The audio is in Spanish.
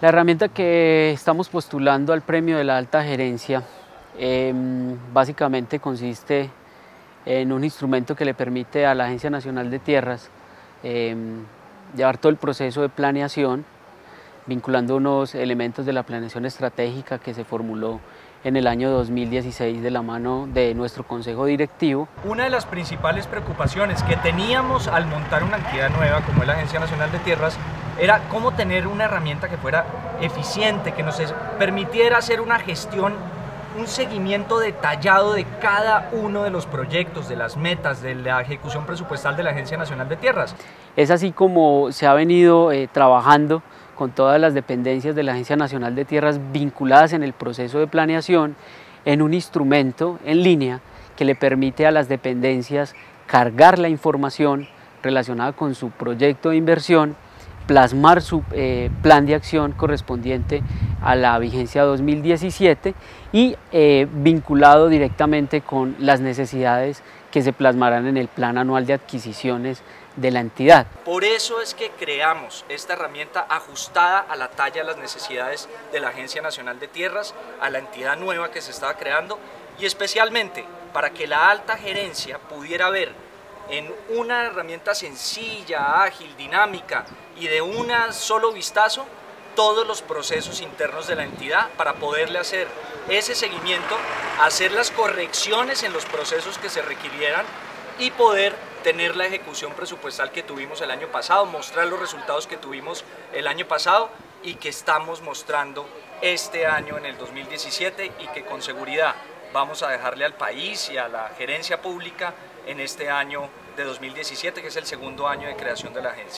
La herramienta que estamos postulando al premio de la alta gerencia em, básicamente consiste en un instrumento que le permite a la Agencia Nacional de Tierras em, llevar todo el proceso de planeación, vinculando unos elementos de la planeación estratégica que se formuló en el año 2016 de la mano de nuestro consejo directivo. Una de las principales preocupaciones que teníamos al montar una entidad nueva como es la Agencia Nacional de Tierras era cómo tener una herramienta que fuera eficiente, que nos permitiera hacer una gestión, un seguimiento detallado de cada uno de los proyectos, de las metas, de la ejecución presupuestal de la Agencia Nacional de Tierras. Es así como se ha venido eh, trabajando con todas las dependencias de la Agencia Nacional de Tierras vinculadas en el proceso de planeación en un instrumento en línea que le permite a las dependencias cargar la información relacionada con su proyecto de inversión plasmar su eh, plan de acción correspondiente a la vigencia 2017 y eh, vinculado directamente con las necesidades que se plasmarán en el plan anual de adquisiciones de la entidad. Por eso es que creamos esta herramienta ajustada a la talla de las necesidades de la Agencia Nacional de Tierras, a la entidad nueva que se estaba creando y especialmente para que la alta gerencia pudiera ver en una herramienta sencilla, ágil, dinámica y de un solo vistazo todos los procesos internos de la entidad para poderle hacer ese seguimiento, hacer las correcciones en los procesos que se requirieran y poder tener la ejecución presupuestal que tuvimos el año pasado, mostrar los resultados que tuvimos el año pasado y que estamos mostrando este año en el 2017 y que con seguridad vamos a dejarle al país y a la gerencia pública en este año de 2017, que es el segundo año de creación de la agencia.